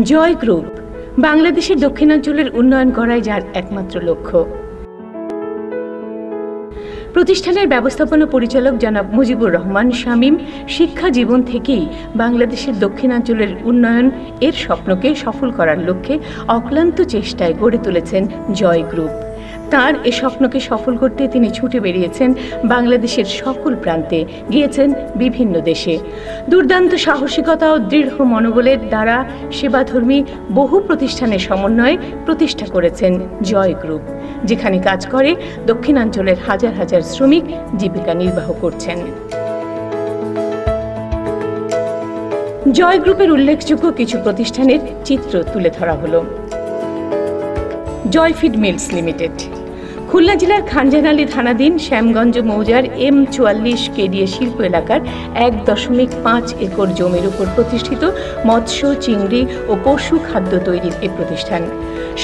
জয় group, বাংলাদেশের দক্ষিণাঞ্চলের উন্নয়ন করাই যার একমাত্র লক্ষ্য। প্রতিষ্ঠানের ব্যবস্থাপনা পরিচালক জনাব মুজিবুর রহমান শামীম, শিক্ষা জীবন থেকেই বাংলাদেশের দক্ষিণাঞ্চলের উন্নয়ন এর স্বপ্নকে সফল করার লক্ষ্যে অক্লান্ত চেষ্টায় গড়ে তুলেছেন জয় গ্রুপ। তার এ স্বপ্নকে সফল করতে তিনি ছুটে বেরিয়েছেন বাংলাদেশের সকল প্রান্তে, গিয়েছেন বিভিন্ন দেশে। দুর্দান্ত সাহসিকতা ও দৃঢ় মনোবলের দ্বারা সেবাধর্মী বহু প্রতিষ্ঠানের সমন্বয়ে প্রতিষ্ঠা করেছেন জয় গ্রুপ, যেখানে কাজ করে দক্ষিণাঞ্চলের হাজার হাজার শ্রমিক জীবিকা নির্বাহ করছেন। জয় গ্রুপের উল্লেখযোগ্য কিছু প্রতিষ্ঠানের চিত্র তুলে ধরা হলো। জয়ফিড মিলস লিমিটেড খুলনা জেলার খানজানালী থানাধীন শ্যামগঞ্জ মৌজার এম চুয়াল্লিশ কেডিএ শিল্প এলাকার এক দশমিক পাঁচ একর জমির উপর প্রতিষ্ঠিত মৎস্য, চিংড়ি ও পশু খাদ্য তৈরির এ প্রতিষ্ঠান।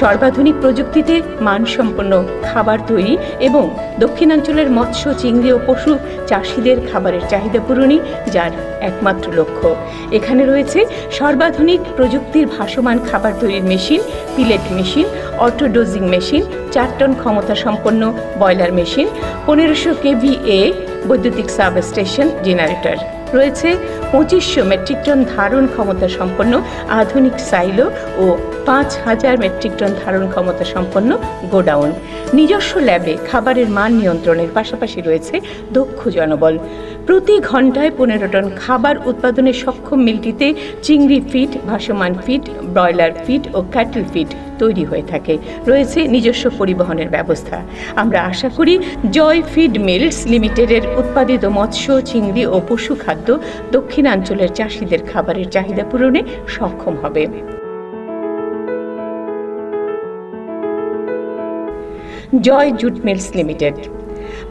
সর্বাধুনিক প্রযুক্তিতে মানসম্পন্ন খাবার তৈরি এবং দক্ষিণাঞ্চলের মৎস্য, চিংড়ি ও পশু চাষিদের খাবারের চাহিদা পূরণই যার একমাত্র লক্ষ্য। এখানে রয়েছে সর্বাধুনিক প্রযুক্তির ভাসমান খাবার তৈরির machine, pellet machine, auto dosing machine, চার টন ক্ষমতা সম্পন্ন বয়লার মেশিন, পনেরোশো কেভিএ বৈদ্যুতিক সাব স্টেশন জেনারেটর। রয়েছে পঁচিশশো মেট্রিক টন ধারণ ক্ষমতা সম্পন্ন আধুনিক সাইলো ও পাঁচ হাজার মেট্রিক টন ধারণ ক্ষমতা সম্পন্ন গোডাউন। নিজস্ব ল্যাবে খাবারের মান নিয়ন্ত্রণের পাশাপাশি রয়েছে দক্ষ জনবল। প্রতি ঘন্টায় পনেরো টন খাবার উৎপাদনে সক্ষম মিলটিতে চিংড়ি ফিট, ভাসমান ফিট, ব্রয়লার ফিট ও ক্যাটল ফিট তৈরি হয়ে থাকে। রয়েছে নিজস্ব পরিবহনের ব্যবস্থা। আমরা আশা করি জয় ফিড মিলস লিমিটেডের উৎপাদিত মৎস্য, চিংড়ি ও পশু খাদ্য দক্ষিণাঞ্চলের চাষিদের খাবারের চাহিদা পূরণে সক্ষম হবে। Joy jute mills limited.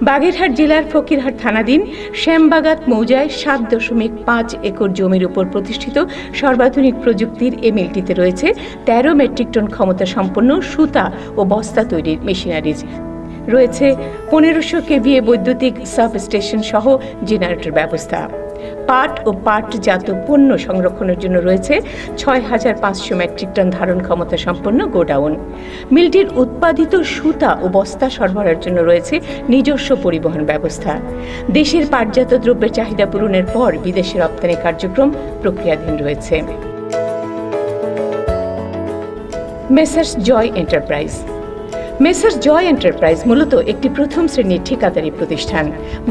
Bagerhat জেলার ফকিরহাট থানাধীন শ্যামবাগাত মৌজায় সাত দশমিক পাঁচ একর জমির উপর প্রতিষ্ঠিত সর্বাধুনিক প্রযুক্তির এমএলটিতে রয়েছে তেরো মেট্রিক টন ক্ষমতা সম্পন্ন সুতা ও বস্তা তৈরির মেশিনারিজ। রয়েছে পনেরোশো কেভিএ বৈদ্যুতিক সাব স্টেশন সহ জেনারেটর ব্যবস্থা। পাট ও পাটজাত পণ্য সংরক্ষণের জন্য রয়েছে ছয় হাজার পাঁচশো মেট্রিক টন ধারণ ক্ষমতা সম্পন্ন গোডাউন। মিলটির উৎপাদিত সুতা ও বস্তা সরবরাহের জন্য রয়েছে নিজস্ব পরিবহন ব্যবস্থা। দেশের পাটজাত দ্রব্যের চাহিদা পূরণের পর বিদেশে রপ্তানি কার্যক্রম প্রক্রিয়াধীন রয়েছে। Messrs Joy enterprise. Messrs Joy enterprise মূলত একটি প্রথম শ্রেণির ঠিকাদারি প্রতিষ্ঠান।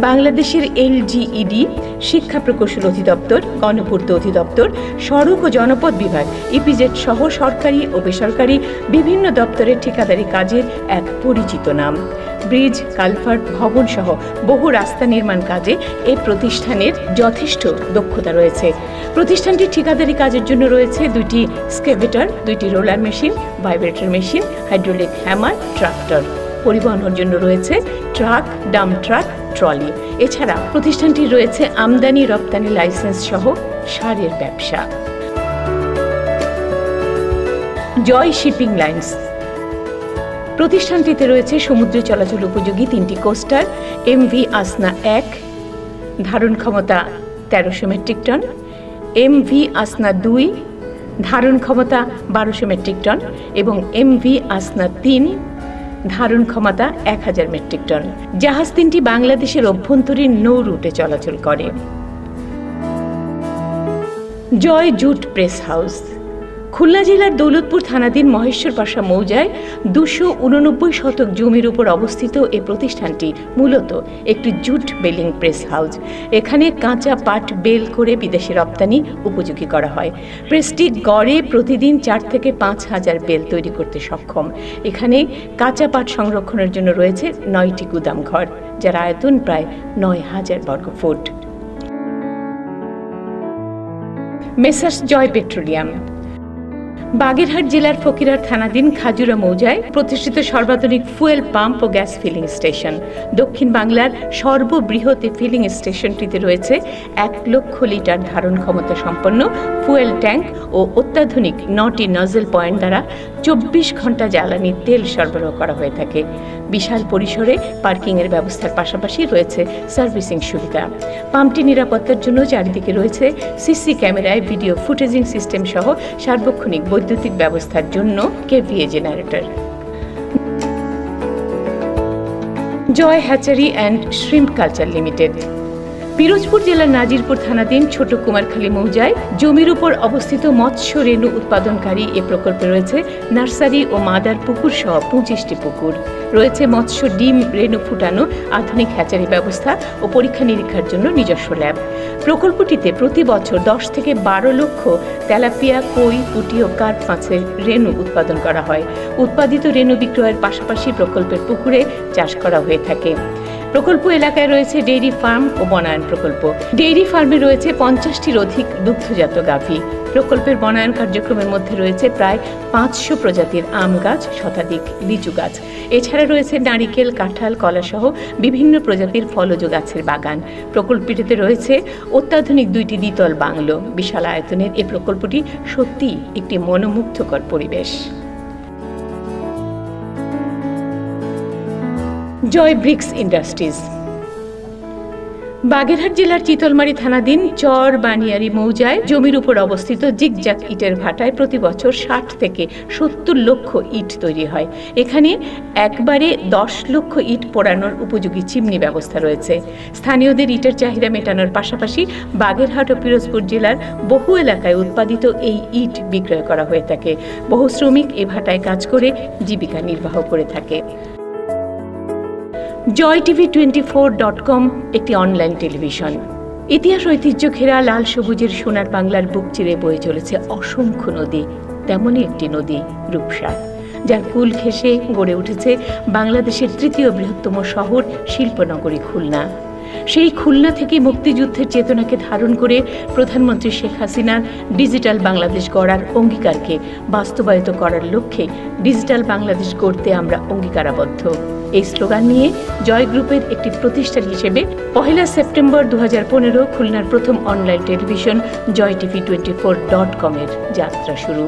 বাংলাদেশের এলজিইডি শিক্ষা প্রকৌশল অধিদপ্তর, গণপূর্ত অধিদপ্তর, সড়ক ও জনপদ বিভাগ, ইপিজেড সহ সরকারি ও বেসরকারি বিভিন্ন দপ্তরের ঠিকাদারি কাজের এক পরিচিত নাম। ব্রিজ কালভার্ট ভবন সহ বহু রাস্তা নির্মাণ কাজে এই প্রতিষ্ঠানের যথেষ্ট দক্ষতা রয়েছে। প্রতিষ্ঠানটির ঠিকাদারি কাজের জন্য রয়েছে দুটি স্কেভেটার, দুইটি roller machine, vibrator machine, hydraulic hammer, tractor. পরিবহনের জন্য রয়েছে ট্রাক ডাম ট্রাক, ট্রলি। এছাড়া প্রতিষ্ঠানটির রয়েছে আমদানি, রপ্তানি লাইসেন্স সহ সারের ব্যবসা। Joy shipping lines. প্রতিষ্ঠানটিতে রয়েছে সমুদ্রে চলাচল উপযোগী তিনটি কোস্টার, এমভি আসনা এক, ধারণ ক্ষমতা তেরোশো মেট্রিক টন, এমভি আসনা দুই, ধারণ ক্ষমতা বারোশো মেট্রিক টন এবং এমভি আসনা তিন, ধারণ ক্ষমতা এক হাজার মেট্রিক টন। জাহাজ তিনটি বাংলাদেশের অভ্যন্তরীণ নৌ রুটে চলাচল করে। Joy jute press house. Khulna জেলার দৌলতপুর থানাধীন মহেশ্বর পাশা মৌজায় দুশো উননব্বই শতক জমির উপর অবস্থিত এ প্রতিষ্ঠানটি মূলত একটি জুট বেলিং প্রেস হাউস। এখানে কাঁচা পাট বেল করে বিদেশে রপ্তানি উপযোগী করা হয়। প্রেসটি গড়ে প্রতিদিন চার থেকে পাঁচ হাজার বেল তৈরি করতে সক্ষম। এখানে কাঁচা পাট সংরক্ষণের জন্য রয়েছে নয়টি গুদাম ঘর, যার আয়তন প্রায় নয় হাজার বর্গ foot. Messrs Joy petroleum. Bagerhat জেলার ফকিরার থানাধীন খাজুরা মৌজায় প্রতিষ্ঠিত সর্বাধুনিক ফুয়েল পাম্প ও গ্যাস ফিলিং স্টেশন। দক্ষিণ বাংলার সর্ববৃহৎ ফিলিং স্টেশনটিতে রয়েছে এক লক্ষ লিটার ধারণ ক্ষমতা সম্পন্ন ফুয়েল ট্যাঙ্ক ও অত্যাধুনিক নটি নজেল পয়েন্ট দ্বারা চব্বিশ ঘণ্টা জ্বালানি তেল সরবরাহ করা হয়ে থাকে। বিশাল পরিসরে পার্কিংয়ের ব্যবস্থার পাশাপাশি রয়েছে সার্ভিসিং সুবিধা। পাম্পটি নিরাপত্তার জন্য চারিদিকে রয়েছে সিসি ক্যামেরায় ভিডিও ফুটেজিং সিস্টেম সহ সার্বক্ষণিক বৈদ্যুতিক ব্যবস্থার জন্য KVA generator. Joy hatchery and shrimp culture limited. Pirojpur জেলার নাজিরপুর থানাধীন ছোট কুমারখালী মৌজায় জমির উপর অবস্থিত মৎস্য রেণু উৎপাদনকারী এ প্রকল্পে রয়েছে নার্সারি ও মাদার পুকুর সহ পঁচিশটি পুকুর। রয়েছে মৎস্য ডিম রেণু ফুটানো, আধুনিক হ্যাচারি ব্যবস্থা ও পরীক্ষা নিরীক্ষার জন্য নিজস্ব ল্যাব। প্রকল্পটিতে প্রতি বছর দশ থেকে বারো লক্ষ তেলাপিয়া, কই, পুটি ও কাঠ মাছের রেণু উৎপাদন করা হয়। উৎপাদিত রেণু বিক্রয়ের পাশাপাশি প্রকল্পের পুকুরে চাষ করা হয়ে থাকে। প্রকল্প এলাকায় রয়েছে ডেইরি ফার্ম ও বনায়ন প্রকল্প। ডেইরি ফার্মে রয়েছে পঞ্চাশটির অধিক দুগ্ধজাত গাভী। প্রকল্পের বনায়ন কার্যক্রমের মধ্যে রয়েছে প্রায় পাঁচশো প্রজাতির আম গাছ, শতাধিক লিচু গাছ। এছাড়া রয়েছে নারিকেল, কাঁঠাল, কলাসহ বিভিন্ন প্রজাতির ফলজ গাছের বাগান। প্রকল্পটিতে রয়েছে অত্যাধুনিক দুইটি দ্বিতল বাংলো। বিশাল আয়তনের এ প্রকল্পটি সত্যিই একটি মনোমুগ্ধকর পরিবেশ। জয় ব্রিক্স ইন্ডাস্ট্রিজ। বাগেরহাট জেলার চিতলমারি থানাধীন চর বানিয়ারি মৌজায় জমির উপর অবস্থিত জিগজাক ইটের ভাটায় প্রতি বছর ষাট থেকে সত্তর লক্ষ ইট তৈরি হয়। এখানে একবারে দশ লক্ষ ইট পোড়ানোর উপযোগী চিমনি ব্যবস্থা রয়েছে। স্থানীয়দের ইটের চাহিদা মেটানোর পাশাপাশি বাগেরহাট ও পিরোজপুর জেলার বহু এলাকায় উৎপাদিত এই ইট বিক্রয় করা হয়ে থাকে। বহু শ্রমিক এ ভাটায় কাজ করে জীবিকা নির্বাহ করে থাকে। Joy TV twenty four dot com একটি অনলাইন টেলিভিশন ইতিহাস ঐতিহ্য ঘেরা লাল সবুজের সোনার বাংলার বুক চিরে বয়ে চলেছে অসংখ্য নদী, তেমনই একটি নদী রূপসা যার কুল ঘেঁষে গড়ে উঠেছে বাংলাদেশের তৃতীয় বৃহত্তম শহর শিল্পনগরী খুলনা। সেই খুলনা থেকে মুক্তিযুদ্ধের চেতনাকে ধারণ করে প্রধানমন্ত্রী শেখ হাসিনার ডিজিটাল বাংলাদেশ গড়ার অঙ্গীকারকে বাস্তবায়িত করার লক্ষ্যে ডিজিটাল বাংলাদেশ গড়তে আমরা অঙ্গীকারাবদ্ধ। এই স্লোগান নিয়ে জয় গ্রুপের একটি প্রতিষ্ঠান হিসেবে পহেলা সেপ্টেম্বর দু হাজার পনেরো খুলনার প্রথম online television Joy TV twenty four dot কমের যাত্রা শুরু।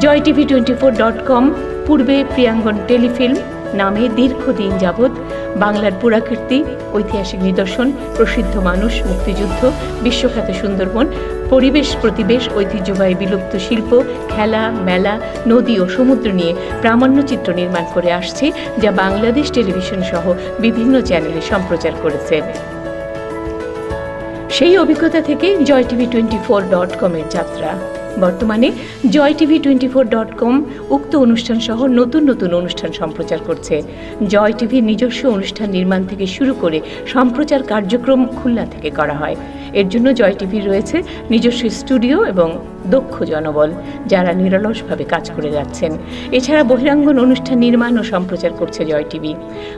Joy TV twenty four dot com, পূর্বে প্রিয়াঙ্গন টেলিফিল্ম নামে দীর্ঘদিন যাবৎ বাংলার পুরাকীর্তি, ঐতিহাসিক নিদর্শন, প্রসিদ্ধ মানুষ, মুক্তিযুদ্ধ, বিশ্বখ্যাত সুন্দরবন, পরিবেশ প্রতিবেশ, ঐতিহ্যবাহী বিলুপ্ত শিল্প, খেলা, মেলা, নদী ও সমুদ্র নিয়ে প্রামাণ্য চিত্র নির্মাণ করে আসছে, যা বাংলাদেশ টেলিভিশন সহ বিভিন্ন চ্যানেলে সম্প্রচার করেছে। সেই অভিজ্ঞতা থেকে Joy TV twenty four dot কমের যাত্রা। বর্তমানে Joy TV twenty four dot com উক্ত অনুষ্ঠান সহ নতুন নতুন অনুষ্ঠান সম্প্রচার করছে। জয় টিভির নিজস্ব অনুষ্ঠান নির্মাণ থেকে শুরু করে সম্প্রচার কার্যক্রম খুলনা থেকে করা হয়। এর জন্য জয় টিভির রয়েছে নিজস্ব স্টুডিও এবং দক্ষ জনবল, যারা নিরলসভাবে কাজ করে যাচ্ছেন। এছাড়া বহিরাঙ্গন অনুষ্ঠান নির্মাণ ও সম্প্রচার করছে জয় টিভি।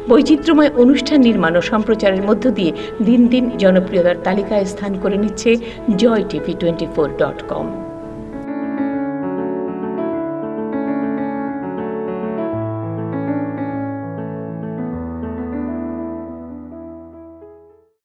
বৈচিত্র্যময় অনুষ্ঠান নির্মাণ ও সম্প্রচারের মধ্য দিয়ে দিন দিন জনপ্রিয়তার তালিকায় স্থান করে নিচ্ছে Joy TV twenty four dot com